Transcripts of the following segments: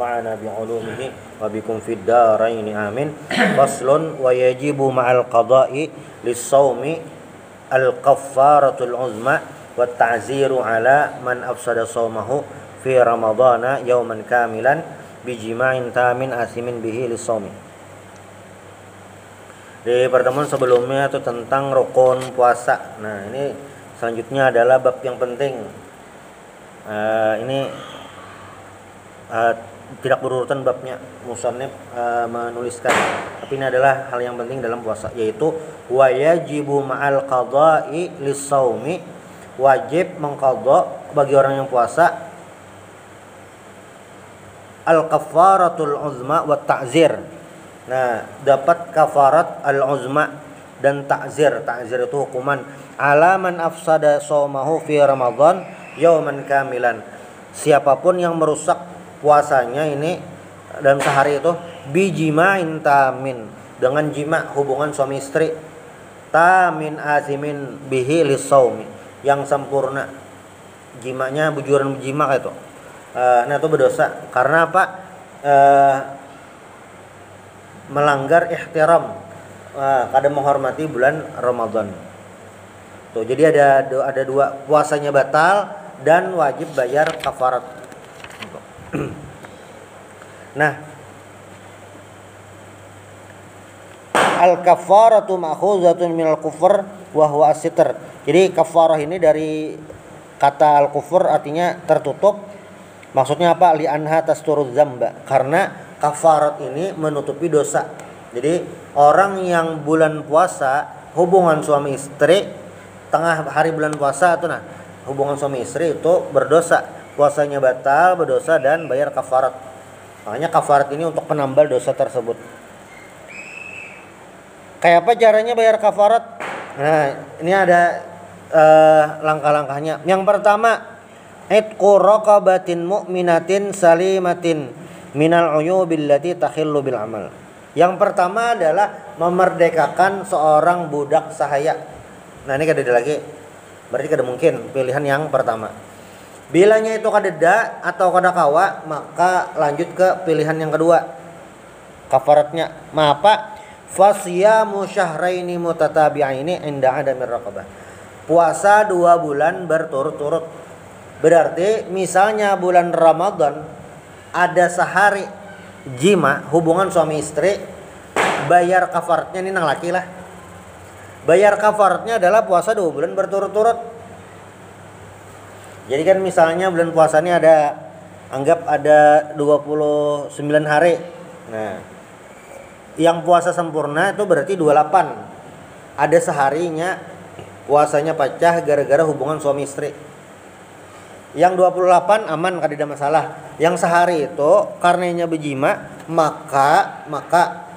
نفعنا بعلومه وبكم في الدارين آمين فصل ويجب مع القضاء للصوم الكفارة العظمى والتعزير على من أفسد صومه في رمضان يوما كاملا بجماع تام آثم به للصوم Di pertemuan sebelumnya itu tentang rukun puasa. Nah, ini selanjutnya adalah bab yang penting. Uh, ini uh, tidak berurutan babnya. Musannif uh, menuliskan. Tapi ini adalah hal yang penting dalam puasa yaitu wajibu ma'al qada'i lis-saumi. Wajib mengqadha bagi orang yang puasa. Al kafaratul uzma wa ta'zir. Nah dapat kafarat al uzma dan ta'zir. Ta'zir itu hukuman. Alaman afsada saumahu fi ramadan yauman kamilan. Siapa pun yang merusak puasanya ini dalam sehari itu bijima tamin dengan jima hubungan suami istri. Tamin azimin bihi lisaumi yang sempurna. Jimanya bujuran jima itu. Uh, nah itu berdosa. Karena apa? Uh, melanggar ihtiram. Uh, kadang menghormati bulan Ramadan. Tuh jadi ada ada dua puasanya batal dan wajib bayar kafarat nah al kafaratu ma'khuzatun minal kufur wa huwa asitr. Jadi kafarah ini dari kata al kufur artinya tertutup. Maksudnya apa? Li anha tasturuz zamba. Karena kafarat ini menutupi dosa. Jadi orang yang bulan puasa hubungan suami istri tengah hari bulan puasa itu nah hubungan suami istri itu berdosa puasanya batal, berdosa dan bayar kafarat. Makanya kafarat ini untuk penambal dosa tersebut. Kayak apa caranya bayar kafarat? Nah, ini ada uh, langkah-langkahnya. Yang pertama, itqu raqabatin mu'minatin salimatin minal uyubil takhillu bil amal. Yang pertama adalah memerdekakan seorang budak sahaya. Nah, ini kada ada lagi. Berarti kada mungkin pilihan yang pertama. Bilanya itu kadeda atau kada kawa, maka lanjut ke pilihan yang kedua. Kafaratnya, apa? Fasyamu syahraini mutatabi'aini inda adamir raqabah. Puasa dua bulan berturut-turut. Berarti misalnya bulan Ramadan ada sehari jima hubungan suami istri bayar kafaratnya ini nang laki lah. Bayar kafaratnya adalah puasa dua bulan berturut-turut jadi kan misalnya bulan puasa ini ada anggap ada 29 hari. Nah, yang puasa sempurna itu berarti 28. Ada seharinya puasanya pecah gara-gara hubungan suami istri. Yang 28 aman kada ada masalah. Yang sehari itu karenanya bejima maka maka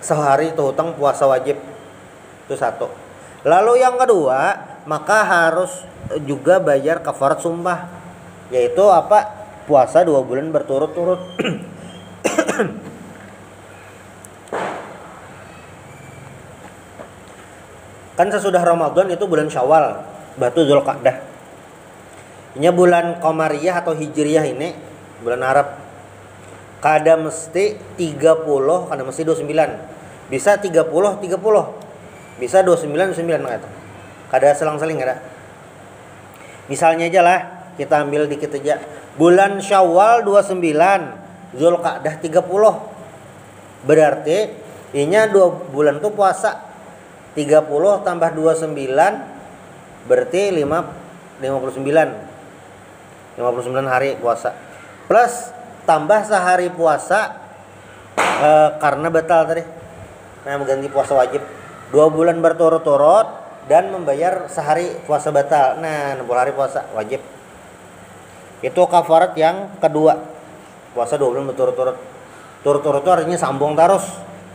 sehari itu hutang puasa wajib. Itu satu. Lalu yang kedua, maka harus juga bayar kafarat sumpah. Yaitu apa? Puasa dua bulan berturut-turut. Kan sesudah Ramadan itu bulan Syawal batu Zulqa'dah ini bulan Qamariyah atau Hijriyah ini bulan Arab. Kada mesti 30 kada mesti 29 bisa 30 30 bisa 29 29 kata kada selang-seling kada Misalnya aja lah kita ambil dikit aja. Bulan Syawal 29, Zulkaadah 30. Berarti ini dua bulan tuh puasa. 30 tambah 29 berarti 5 59. 59 hari puasa. Plus tambah sehari puasa e, karena batal tadi. Nah, mengganti puasa wajib. Dua bulan berturut-turut dan membayar sehari puasa batal. Nah, 60 hari puasa wajib. Itu kafarat yang kedua. Puasa dua bulan berturut-turut. Turut-turut itu artinya sambung terus.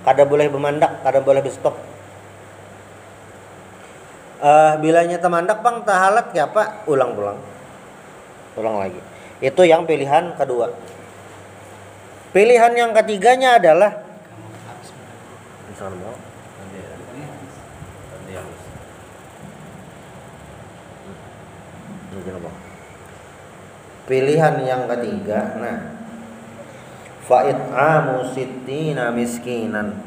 Kada boleh bermandak, kada boleh berstop. Uh, bilanya temandak bang tahalat ya apa ulang pulang ulang lagi itu yang pilihan kedua pilihan yang ketiganya adalah pilihan yang ketiga nah. Fa'it'amu sittina miskinan.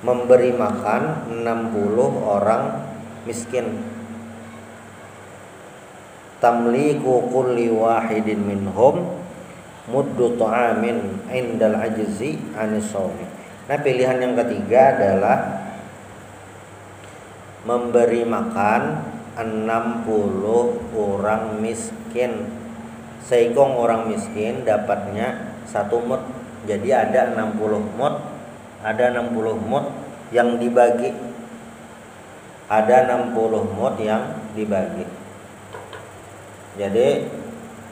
Memberi makan 60 orang miskin. Tamliku kulli wahidin minhum muddu ta'amin indal ajzi anis Nah, pilihan yang ketiga adalah memberi makan 60 orang miskin. Seikong orang miskin dapatnya satu mut. Jadi ada 60 mut, ada 60 mut yang dibagi. Ada 60 mut yang dibagi. Jadi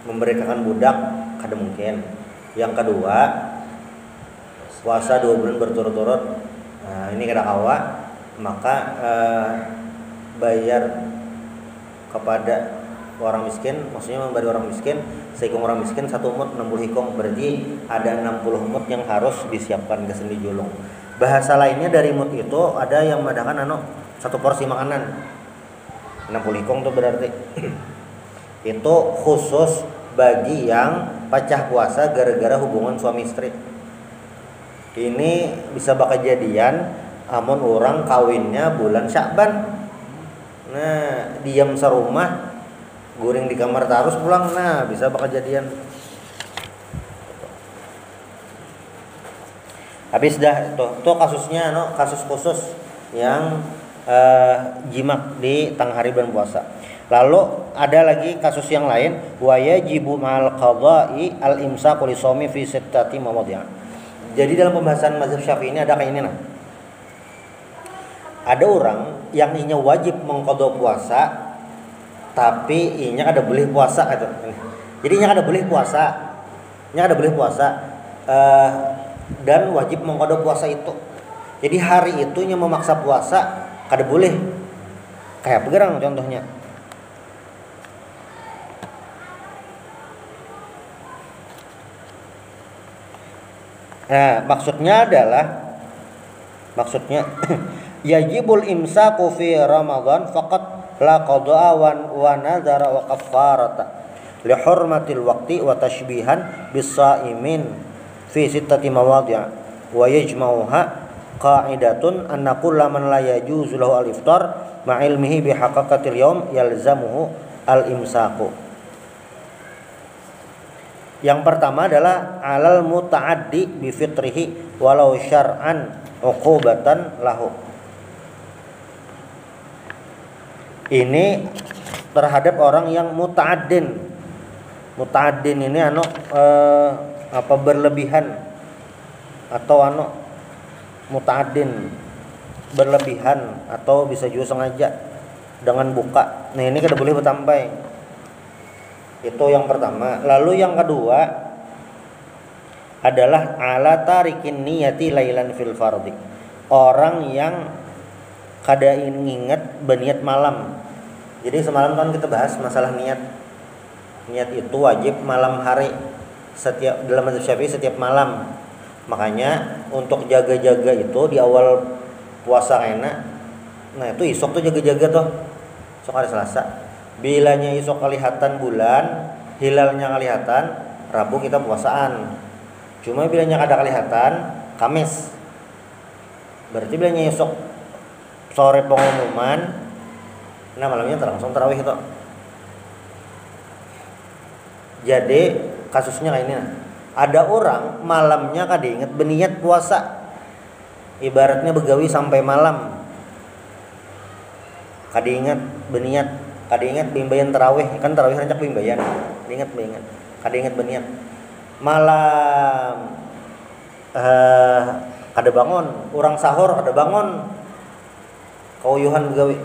memberikan budak kada mungkin. Yang kedua, puasa dua bulan berturut-turut. Nah, ini kada kawa, maka eh, bayar kepada orang miskin, maksudnya memberi orang miskin, seikung orang miskin satu mut 60 hikong, berarti ada 60 mut yang harus disiapkan ke sendi julung. Bahasa lainnya dari mut itu ada yang mengadakan anu satu porsi makanan. 60 hikong itu berarti itu khusus bagi yang pecah puasa gara-gara hubungan suami istri ini bisa bakal jadian amun orang kawinnya bulan Syakban nah diam serumah guring di kamar terus pulang. Nah bisa bakal jadian habis dah itu. Tuh kasusnya no kasus khusus yang uh, jimak di tengah hari bulan puasa. Lalu ada lagi kasus yang lain. Wa yajibu ma'al qada'i al imsaku li shaumi fi sittati mawadhi'a. Jadi dalam pembahasan mazhab Syafi'i ini ada kayak ini nah. Ada orang yang inya wajib mengkodok puasa tapi inya ada boleh puasa gitu. Jadi inya ada boleh puasa. Inya ada boleh puasa uh, dan wajib mengkodok puasa itu. Jadi hari itu nya memaksa puasa kada boleh. Kayak pegerang contohnya Nah, maksudnya adalah maksudnya yajibul imsaku fi Ramadan faqat la qada'a wa nadhara wa kafarata li hurmatil waqti wa tashbihan bis-saimin fi sittati mawadhi' wa yajma'uha qa'idatun anna kulla man la yajuzu lahu al-iftar ma ilmihi bi yawm yalzamuhu al-imsaku yang pertama adalah alal mutaaddi bi fitrihi walau syar'an uqubatan lahu. Ini terhadap orang yang muta'addin. Muta'addin ini anu eh, apa berlebihan atau anu muta'addin berlebihan atau bisa juga sengaja dengan buka. Nah, ini kada boleh bertampai itu yang pertama. Lalu yang kedua adalah ala tarikin niyati lailan fil fardi. Orang yang kada ingat berniat malam. Jadi semalam kan kita bahas masalah niat. Niat itu wajib malam hari setiap dalam mazhab Syafi'i setiap malam. Makanya untuk jaga-jaga itu di awal puasa enak. Nah, itu isok tuh jaga-jaga tuh. Esok hari Selasa bilanya isok kelihatan bulan hilalnya kelihatan Rabu kita puasaan cuma bilanya ada kelihatan Kamis berarti bilanya isok sore pengumuman. Nah malamnya langsung terawih itu jadi kasusnya ini ada orang malamnya kada ingat berniat puasa. Ibaratnya begawi sampai malam. Kada ingat berniat kada ingat bimbayan terawih kan terawih rancak bimbayan ingat ingat kada ingat beniat malam uh, kada bangun. Orang sahur kada bangun kauyuhan begawi.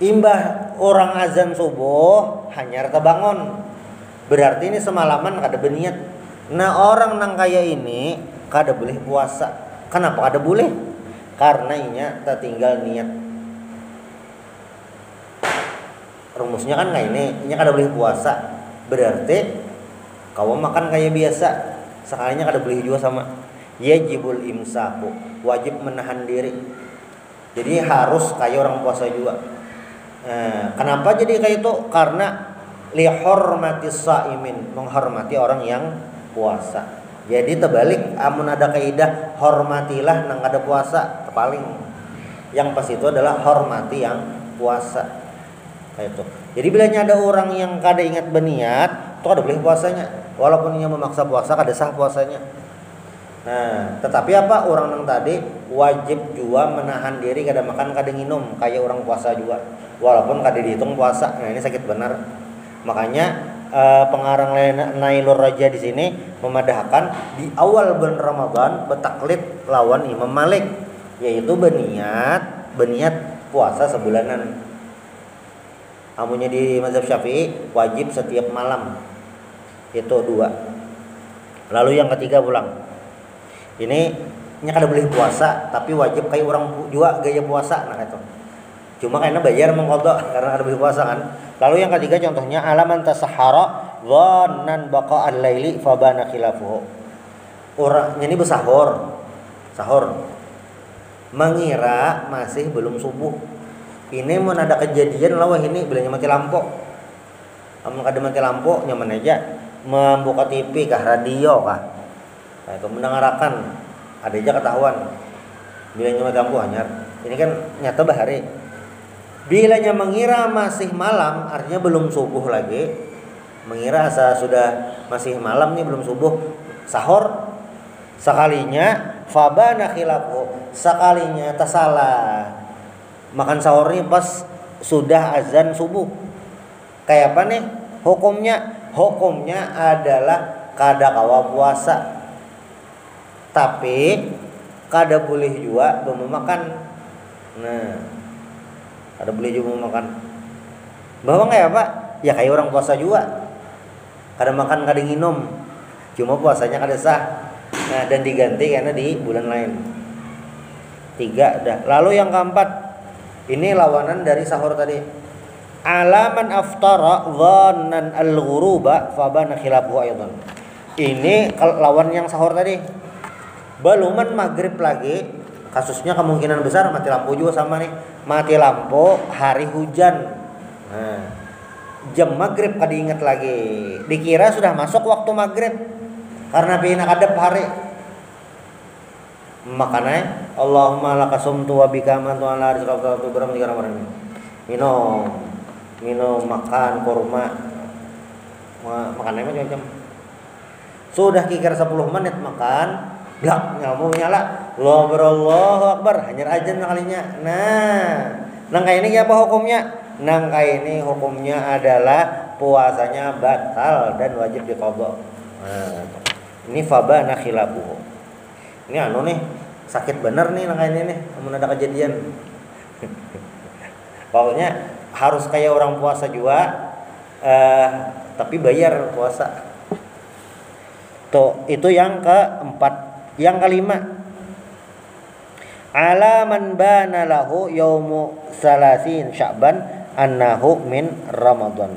Imbah orang azan subuh hanya rata bangun berarti ini semalaman kada beniat. Nah orang nang kaya ini kada boleh puasa. Kenapa kada boleh? Karena inya tertinggal niat. Rumusnya kan kayak ini ini kada boleh puasa. Berarti kau makan kayak biasa. Sekalinya kada boleh juga sama. Yajibul imsaku wajib menahan diri jadi harus kayak orang puasa juga. Nah, kenapa jadi kayak itu? Karena lihormati saimin menghormati orang yang puasa. Jadi terbalik amun ada kaidah hormatilah nang ada puasa paling yang pas itu adalah hormati yang puasa. Kayak itu. Jadi bila ada orang yang kada ingat berniat tuh ada boleh puasanya. Walaupun ia memaksa puasa kada sah puasanya Nah, tetapi apa orang yang tadi wajib juga menahan diri kada makan kada minum kayak orang puasa juga. Walaupun kada dihitung puasa. Nah, ini sakit benar. Makanya eh, pengarang Nailur Raja di sini memadahkan di awal bulan Ramadan betaklid lawan Imam Malik yaitu berniat berniat puasa sebulanan. Amunya di mazhab Syafi'i wajib setiap malam. Itu dua. Lalu yang ketiga pulang ini nya kada boleh puasa tapi wajib kayak orang juga gaya puasa nah itu. Cuma karena bayar mengkodok karena ada puasa kan. Lalu yang ketiga contohnya alaman tasahara dhannan baqa al-laili fabana khilafuhu. Orang ini bersahur sahur. Mengira masih belum subuh. Ini mau ada kejadian lawa ini bilangnya mati lampu. Amun kada mati lampu nyaman aja. Membuka TV kah radio kah nah, mendengarkan. Ada aja ketahuan. Bila nyama tampu hanyar ini kan nyata bahari. Bilanya mengira masih malam artinya belum subuh lagi. Mengira asa sudah masih malam nih belum subuh. Sahur. Sekalinya fabana khilafu sekalinya tersalah makan sahurnya pas sudah azan subuh. Kayak apa nih? Hukumnya. Hukumnya adalah kada kawa puasa tapi kada boleh juga makan nah kada boleh juga makan bahwa kayak apa ya kayak orang puasa juga kada makan kada minum cuma puasanya kada sah. Nah dan diganti karena di bulan lain. Tiga dah. Lalu yang keempat. Ini lawanan dari sahur tadi. Alaman aftara dhannan al-ghuruba fabana khilafu ini lawan yang sahur tadi beluman maghrib lagi kasusnya kemungkinan besar mati lampu juga sama nih. Mati lampu hari hujan. Nah, jam maghrib kada ingat lagi. Dikira sudah masuk waktu maghrib karena bina kadep hari. Makanya Allahumma lakasumtu wa bika man tu'ala rizqa tu berapa tiga ini minum minum makan kurma. Makan apa jam sudah kira 10 menit makan Blak nyamuk nyala. Allahu Allahu Akbar. Hanya aja kalinya. Nah, nangka ini apa hukumnya? Nangka ini hukumnya adalah puasanya batal dan wajib diqadha. Nah, ini faba nakhilabu. Ini anu nih sakit bener nih nangka ini nih. Namun ada kejadian. Pokoknya harus kayak orang puasa juga eh, tapi bayar puasa. Tuh, itu yang keempat yang kelima, ala man bana lahu yaumu salasin sya'ban annahu min Ramadan.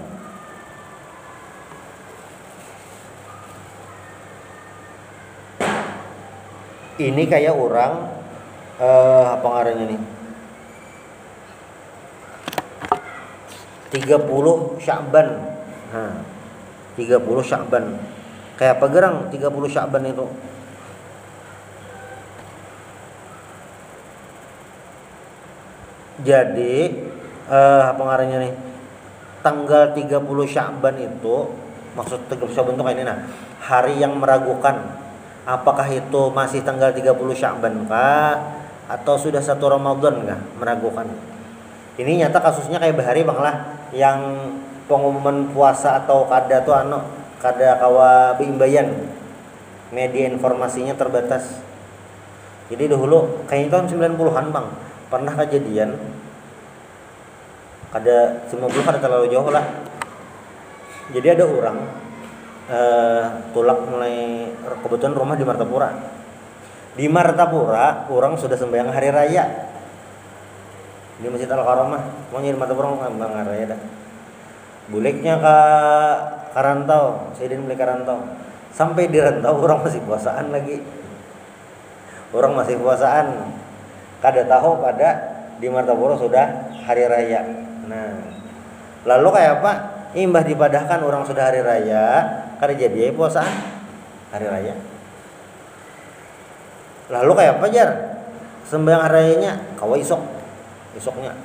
Ini kayak orang eh, apa ngarannya nih? 30 Sya'ban. Nah, 30 Sya'ban. Kayak apa gerang 30 Sya'ban itu? Jadi eh, apa nih? Tanggal 30 Sya'ban itu maksud 30 Sya'ban itu kayak ini nah. Hari yang meragukan apakah itu masih tanggal 30 Sya'ban kah atau sudah satu Ramadan kah meragukan. Ini nyata kasusnya kayak bahari Bang lah yang pengumuman puasa atau kada tuh anu kada kawa beimbayan media informasinya terbatas. Jadi dahulu kayaknya tahun 90-an Bang pernah kejadian ada semua belum ada terlalu jauh lah. Jadi ada orang uh, tulak mulai kebetulan rumah di Martapura. Di Martapura orang sudah sembahyang hari raya. Di Masjid Al Karamah mau di Martapura mau sembahyang hari raya dah. Buliknya ke Karantau saya beli Karantau. Sampai di rantau orang masih puasaan lagi. Orang masih puasaan kada tahu pada di Martapura sudah hari raya. Nah, lalu kayak apa? Imbah dipadahkan orang sudah hari raya, kada jadi puasaan hari raya. lalu kayak apa jar? Sembahyang hari rayanya kawai isok isoknya.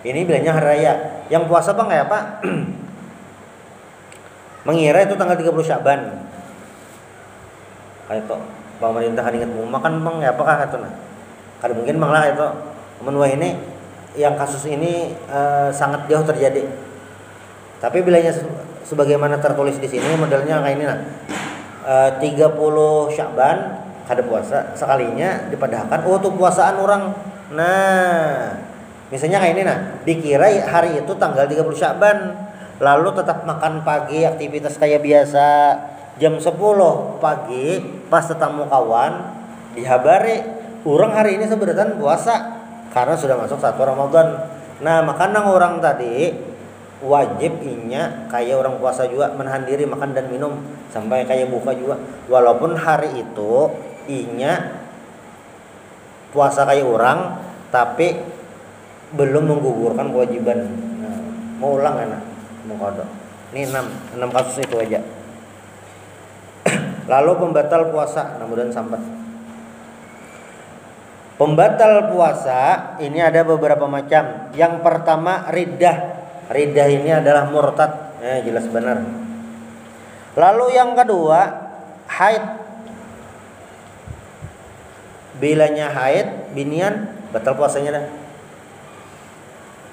Ini bilangnya hari raya. Yang puasa bang kayak apa? Mengira itu tanggal 30 Syaban. Kayak itu pemerintah ingat mau makan bang ya apakah itu nah kada mungkin bang lah itu. Menua ini yang kasus ini e, sangat jauh terjadi. Tapi bilanya sebagaimana tertulis di sini modelnya kayak ini nah e, 30 Syaban kada puasa sekalinya dipadahkan. Oh tuh puasaan orang. Nah misalnya kayak ini nah. Dikira hari itu tanggal 30 Syaban lalu tetap makan pagi aktivitas kayak biasa. Jam 10 pagi pas ketemu kawan dihabari orang hari ini sebenarnya puasa karena sudah masuk satu Ramadan. Nah makanan orang tadi wajib inya kayak orang puasa juga menahan diri makan dan minum sampai kayak buka juga. Walaupun hari itu inya puasa kayak orang tapi belum menggugurkan kewajiban. Nah, mau ulang enak mau kodok. Ini enam enam kasus itu aja. Lalu pembatal puasa, namun sampai. Pembatal puasa ini ada beberapa macam. Yang pertama ridah. Ridah ini adalah murtad. Eh, jelas benar. Lalu yang kedua haid. Bilanya haid, binian batal puasanya dah.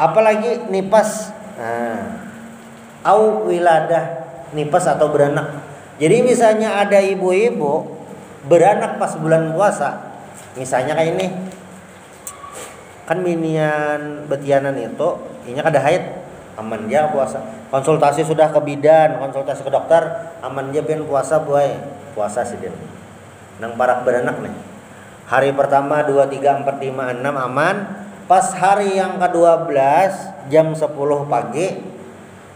Apalagi nipas. Nah, au wiladah, nipas atau beranak jadi misalnya ada ibu-ibu beranak pas bulan puasa, misalnya kayak ini, kan minian betianan itu, ini ada haid, aman dia puasa. Konsultasi sudah ke bidan, konsultasi ke dokter, aman dia pin puasa boy, puasa sih dia. Nang parak beranak nih. Hari pertama 2, 3, 4, 5, 6 aman. Pas hari yang ke-12 jam 10 pagi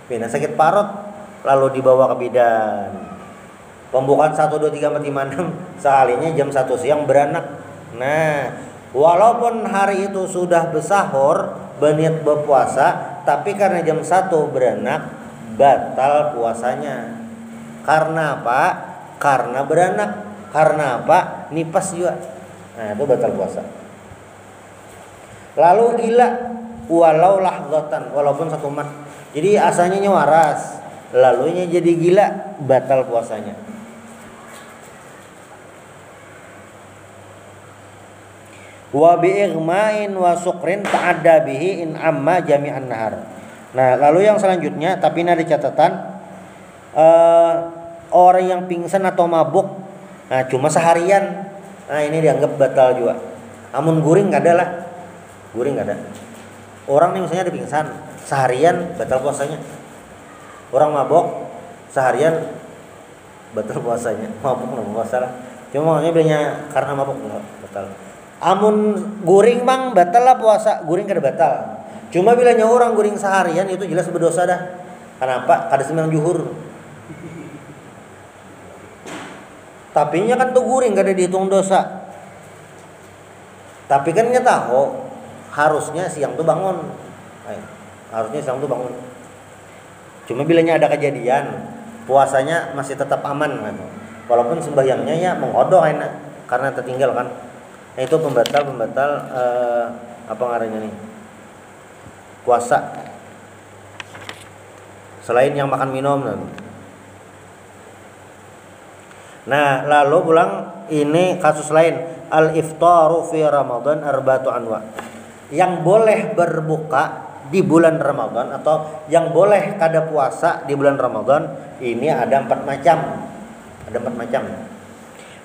pina sakit parut lalu dibawa ke bidan Pembukaan 1 2 3 4 5 6 sekalinya jam 1 siang beranak. Nah, walaupun hari itu sudah besahur, berniat berpuasa, tapi karena jam 1 beranak batal puasanya. Karena apa? Karena beranak. Karena apa? Nipas juga. Nah, itu batal puasa. Lalu gila walau lahzatan walaupun satu mat. Jadi asalnya waras, lalunya jadi gila batal puasanya. Wa bi'igma'in wa sukrin ta'adda bihi in amma jami'an nahar. Nah, lalu yang selanjutnya tapi ini ada catatan uh, orang yang pingsan atau mabuk. Nah, cuma seharian. Nah, ini dianggap batal juga. Amun guring gak ada lah. Guring gak ada. Orang nih misalnya ada pingsan, seharian batal puasanya. Orang mabok seharian batal puasanya. Mabuk nggak puasa. Cuma makanya bilangnya karena mabuk enggak batal amun guring mang batal lah puasa. Guring kada batal. Cuma bila orang guring seharian itu jelas berdosa dah. Kenapa? Kada sembilan juhur. Tapi nya kan tuh guring kada dihitung dosa. Tapi kan nya tahu harusnya siang tuh bangun. Ay, harusnya siang tuh bangun. Cuma bilanya ada kejadian puasanya masih tetap aman kan walaupun sembahyangnya ya mengodok enak karena tertinggal kan itu pembatal pembatal uh, apa ngarannya nih? Puasa. Selain yang makan minum Nah, lalu pulang ini kasus lain al iftaru fi Ramadan arba'atu anwa. Yang boleh berbuka di bulan Ramadan atau yang boleh kada puasa di bulan Ramadan ini ada empat macam. Ada empat macam.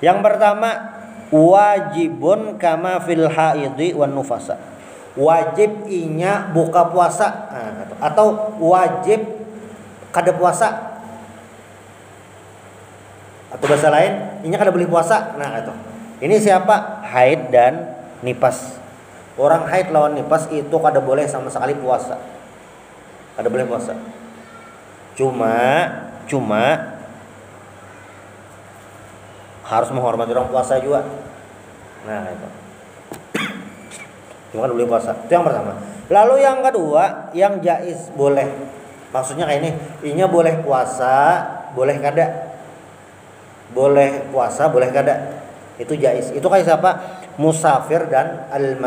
Yang pertama wajibun kama fil haidi wan nufasa. Wajib inya buka puasa. Nah, atau wajib kada puasa. Atau bahasa lain inya kada boleh puasa. Nah itu ini siapa? Haid dan nipas. Orang haid lawan nipas itu kada boleh sama sekali puasa. Kada boleh puasa. Cuma cuma harus menghormati orang puasa juga. Nah itu. Cuma boleh puasa. Itu yang pertama. Lalu yang kedua yang jais boleh. Maksudnya kayak ini. Inya boleh puasa boleh kada. Boleh puasa boleh kada. Itu jais. Itu kayak siapa? Musafir dan al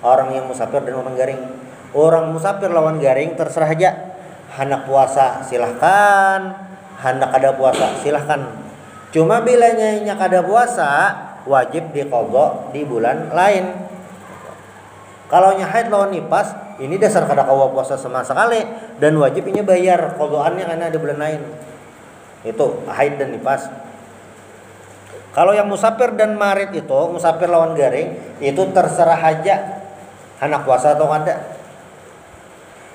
orang yang musafir dan orang garing. Orang musafir lawan garing terserah aja. Hendak puasa silahkan. Hendak ada puasa silahkan cuma bila nyanyinya kada puasa wajib dikodok di bulan lain. Kalau haid lawan nipas ini dasar kada kawa puasa sama sekali. Dan wajib ini bayar kodokannya karena ada bulan lain. Itu haid dan nipas. Kalau yang musafir dan marit itu, musafir lawan garing, itu terserah aja anak puasa atau ada.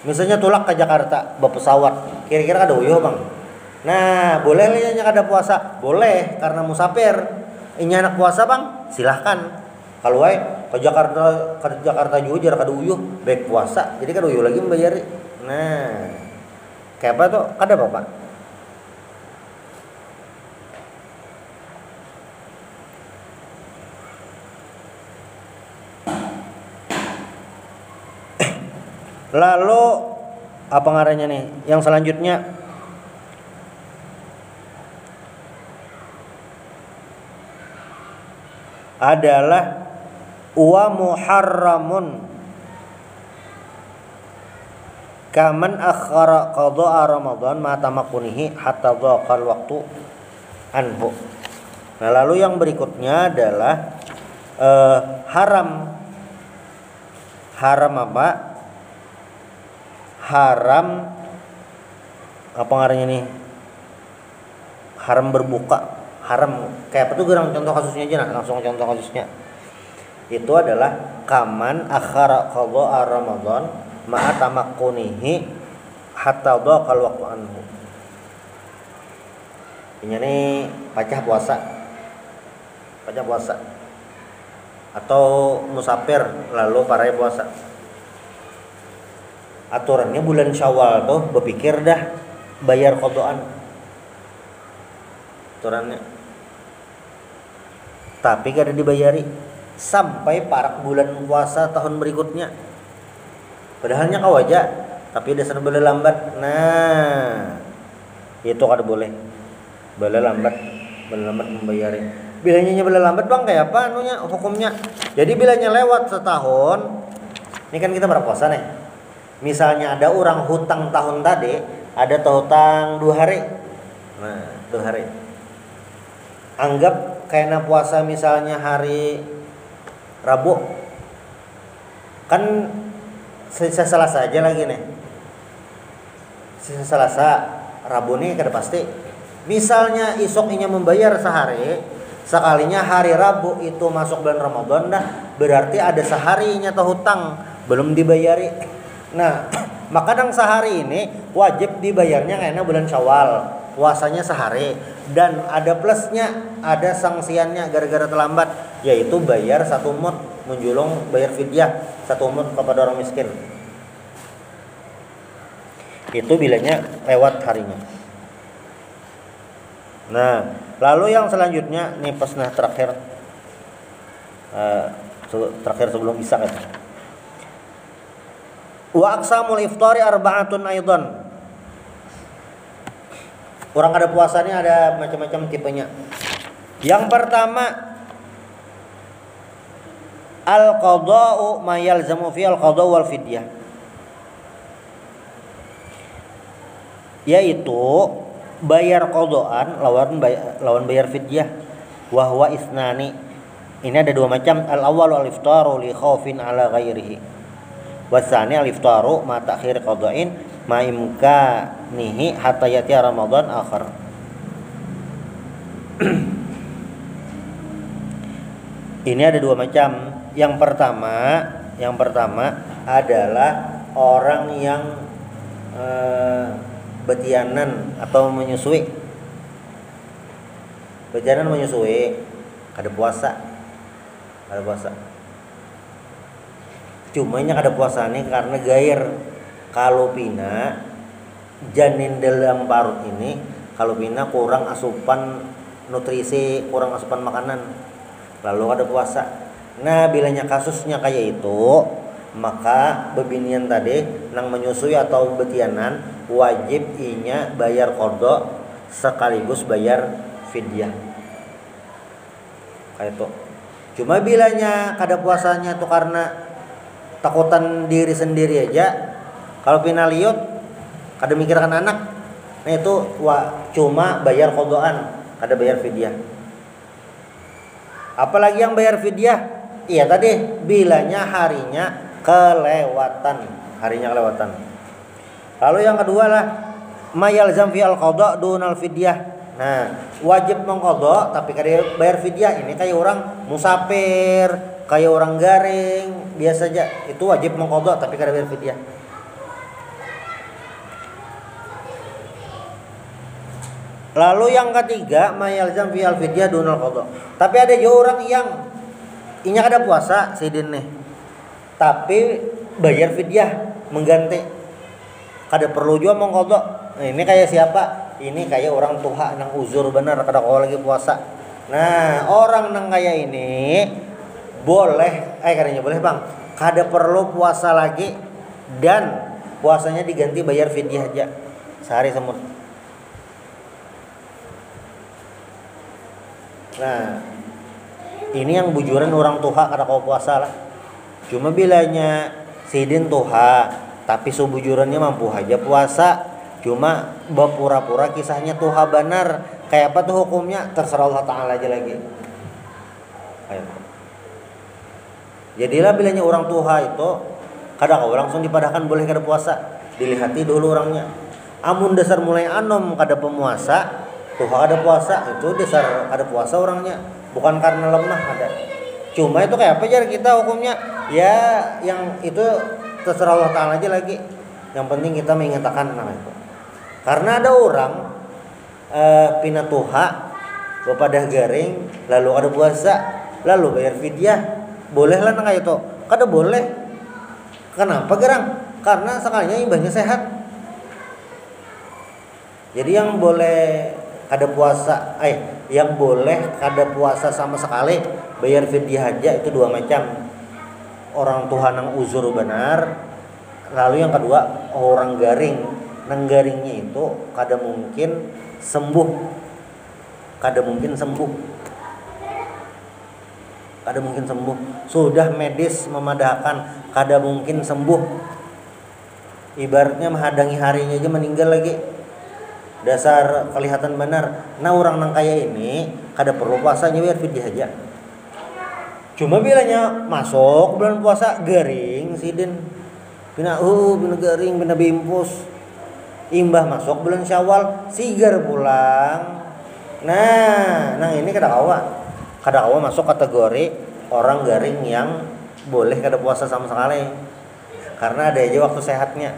Misalnya tulak ke Jakarta, pesawat, kira-kira ada uyuh bang. Nah, boleh lihatnya ada puasa? Boleh, karena musafir. Ini anak puasa bang, silahkan. Kalau wae ke Jakarta ke Jakarta juga jarak ada uyuh, baik puasa. Jadi kan uyuh lagi membayar. Nah, kayak apa tuh? Kada apa pak? Lalu apa ngaranya nih? Yang selanjutnya adalah wa muharramun kaman akhara qada'a ramadan ma tamakunihi hatta dhaqal waktu anhu. Nah, lalu yang berikutnya adalah uh, haram haram apa? haram apa ngaranya nih haram berbuka haram. Kayak apa tuh gerang contoh kasusnya aja nah langsung contoh kasusnya. Itu adalah kaman akhara qada ramadan ma'a tamakkunihi hatta kalau waktu anhu. Ini nih pacah puasa. Pacah puasa. Atau musafir lalu para puasa. Aturannya bulan Syawal tuh berpikir dah bayar kodoan aturannya tapi gak ada dibayari. Sampai parak bulan puasa tahun berikutnya. Padahalnya kau aja tapi dasar boleh lambat. Nah itu kada boleh. Boleh lambat boleh lambat membayari. Bilanya boleh lambat bang kayak apa anunya hukumnya? Jadi bilanya lewat setahun ini kan kita berpuasa nih? Misalnya ada orang hutang tahun tadi ada hutang dua hari. Nah dua hari. Anggap karena puasa misalnya hari Rabu. Kan sisa Selasa aja lagi nih. Sisa Selasa Rabu nih kada pasti. Misalnya isok ini membayar sehari sekalinya hari Rabu itu masuk bulan Ramadan dah berarti ada seharinya tahu hutang belum dibayari. Nah, maka sehari ini wajib dibayarnya karena bulan Syawal. Puasanya sehari dan ada plusnya, ada sanksiannya gara-gara terlambat, yaitu bayar satu mut menjulung bayar fidyah satu mut kepada orang miskin. Itu bilanya lewat harinya. Nah, lalu yang selanjutnya nih pesnah terakhir uh, terakhir sebelum bisa kan. Wa aqsamul iftari arba'atun aidan. Orang ada puasanya ada macam-macam tipenya. Yang pertama al qada'u ma yalzamu fi al qada' wal fidyah. Yaitu bayar qadaan lawan bayar, lawan bayar fidyah wa huwa isnani. Ini ada dua macam al awal al iftaru li khaufin ala ghairihi wasani al iftaru ma takhir qada'in ma imkanihi hatta yati ramadan akhar. Ini ada dua macam. Yang pertama yang pertama adalah orang yang uh, betianan atau menyusui. Betianan menyusui ada puasa. Ada puasa. Cumanya ada puasanya karena gair kalau pina janin dalam parut ini kalau pina kurang asupan nutrisi kurang asupan makanan lalu ada puasa. Nah bilanya kasusnya kayak itu maka bebinian tadi nang menyusui atau betianan wajib inya bayar kodok sekaligus bayar fidyah. Kayak itu. Cuma bilanya kada puasanya tuh karena takutan diri sendiri aja kalau pinaliut kada mikirkan anak nah itu wah cuma bayar kodoan kada bayar fidyah apalagi yang bayar fidyah iya tadi bilanya harinya kelewatan harinya kelewatan lalu yang kedua lah mayal zamfi al qada dunal fidyah Nah, wajib mengkodok tapi kada bayar fidyah ini kayak orang musafir, kayak orang garing, biasa aja. Itu wajib mengkodok tapi kada bayar fidyah. Lalu yang ketiga mayalzam fi al fidyah dunal qada. Tapi ada juga orang yang inya kada puasa sidin nih. Tapi bayar fidyah mengganti. Kada perlu juga mengkodok. Nah, ini kayak siapa? ini kayak orang tua nang uzur bener kada kau lagi puasa nah orang nang kayak ini boleh eh kadanya boleh bang kada perlu puasa lagi dan puasanya diganti bayar fidyah aja sehari semut nah ini yang bujuran orang tua kada kau puasa lah. Cuma bilanya sidin tuha tapi subujurannya mampu aja puasa. Cuma berpura-pura kisahnya tuh benar. Kayak apa tuh hukumnya? Terserah Allah Taala aja lagi. Ayo. jadilah bilanya orang tuha itu kadang kau langsung dipadahkan boleh kada puasa. Dilihati dulu orangnya. Amun dasar mulai anom kada pemuasa tuha ada puasa. Itu dasar ada puasa orangnya. Bukan karena lemah ada. Cuma itu kayak apa jar kita hukumnya? Ya yang itu terserah Allah Taala aja lagi. Yang penting kita mengatakan nama itu. Karena ada orang uh, pinatuha bapadah garing lalu ada puasa lalu bayar fidyah. Boleh lah nang itu. Kada boleh. Kenapa gerang? Karena sekalinya imbahnya sehat. Jadi yang boleh kada puasa eh yang boleh kada puasa sama sekali bayar fidyah aja itu dua macam. Orang Tuhan yang uzur benar lalu yang kedua orang garing. Nenggaringnya itu kada mungkin sembuh. Kada mungkin sembuh. Kada mungkin sembuh. Sudah medis memadahkan kada mungkin sembuh. Ibaratnya menghadangi harinya aja meninggal lagi dasar kelihatan benar. Nah orang nang kaya ini kada perlu puasa biar fidyah aja. Cuma bilanya masuk bulan puasa garing sidin bina uh bina garing bina bimpus. Imbah masuk bulan syawal sigar pulang. Nah nah ini kada kawa. Kada kawa masuk kategori orang garing yang boleh kada puasa sama sekali. Karena ada aja waktu sehatnya.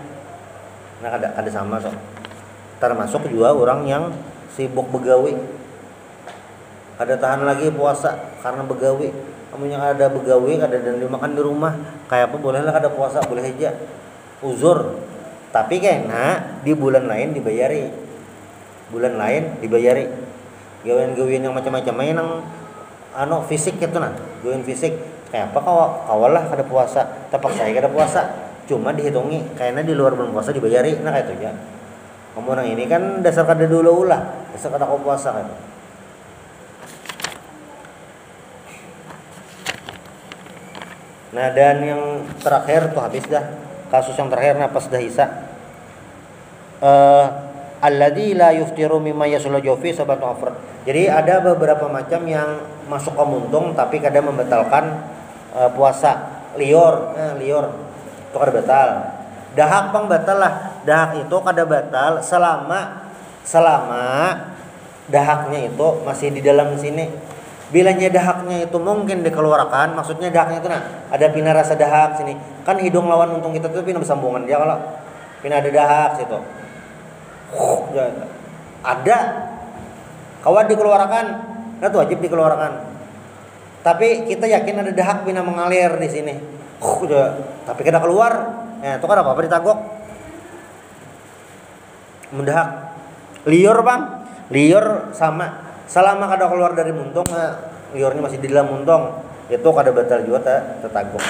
Nah kada kada sama so termasuk juga orang yang sibuk begawi. Kada tahan lagi puasa karena begawi. Kamu yang ada begawi kada dan dimakan di rumah kayak apa bolehlah kada puasa boleh aja. Uzur. Tapi kena di bulan lain dibayari. Bulan lain dibayari. Gawain-gawain yang macam-macam main yang anu fisik gitu nah. Gawain fisik. Kayak apa kau kawalah kada puasa. Tapak saya kada puasa. Cuma dihitungi kayaknya di luar bulan puasa dibayari. Nah kayak itu ya kamu orang ini kan dasar kada dulu ulah dasar kada kau puasa kan Nah dan yang terakhir tuh habis dah kasus yang terakhir nah pas dah isa uh, alladzi la yuftiru mimma yasulu jofi sabat over. Jadi ada beberapa macam yang masuk ke muntung tapi kadang membatalkan uh, puasa. Lior, eh, lior itu kada batal. Dahak pang batal lah. Dahak itu kada batal selama selama dahaknya itu masih di dalam sini. Bilanya dahaknya itu mungkin dikeluarkan, maksudnya dahaknya itu nah ada pina rasa dahak sini. Kan hidung lawan untung kita tuh pina bersambungan dia kalau pina ada dahak situ ya, ada. Kawan dikeluarkan itu wajib dikeluarkan. Tapi kita yakin ada dahak bina mengalir di sini. Ya, tapi kita keluar ya itu kan apa apa ditagok mendahak liur bang. Liur sama selama kada keluar dari muntung liurnya masih di dalam muntung itu kada batal juga tertagok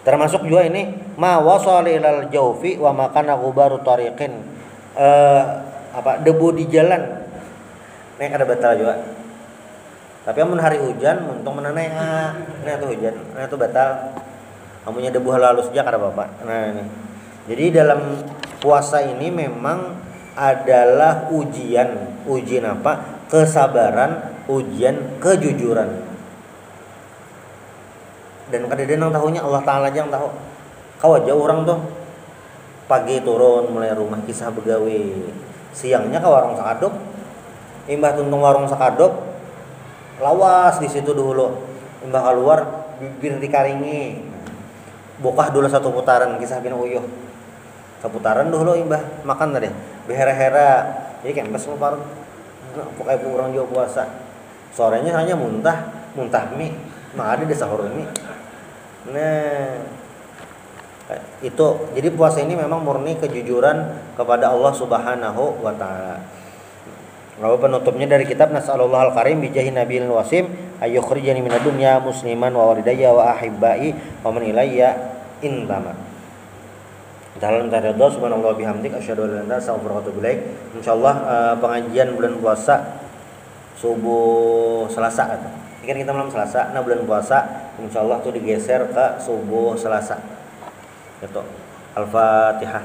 termasuk juga ini ma wasala ilal jaufi wa makana baru tariqin. Uh, apa debu di jalan. Ini ada batal juga. Tapi amun hari hujan untung menanai ah nah tuh hujan nah tuh batal. Kamunya debu halus aja kada bapak nah ini. Jadi dalam puasa ini memang adalah ujian. Ujian apa? Kesabaran ujian kejujuran. Dan kadang yang tahunya Allah Taala aja yang tahu. Kau aja orang tuh. Pagi turun mulai rumah kisah begawe. Siangnya ke warung sakadop imbah tuntung warung sakadop lawas di situ dulu. Imbah keluar bibir dikaringi. Bokah dulu satu putaran kisah bin uyuh seputaran dulu imbah. Makan tadi. Behera-hera jadi kempes mau parut pokoknya orang jual puasa. Sorenya hanya muntah muntah mie. Mah ada di sahur ini nah itu. Jadi puasa ini memang murni kejujuran kepada Allah Subhanahu wa taala. Lalu penutupnya dari kitab Nas'alullah al-karim bijahi nabil wasim ayyukhrijani minad dunya musliman wa walidayya wa ahibbai wa man ilayya intama. Dalam taridha subhanallah bihamdik asyhadu an la ilaha. Insyaallah uh, pengajian bulan puasa subuh Selasa. Ini kan kita malam Selasa, nah bulan puasa insyaallah tuh digeser ke subuh Selasa. Gitu. Al-Fatihah.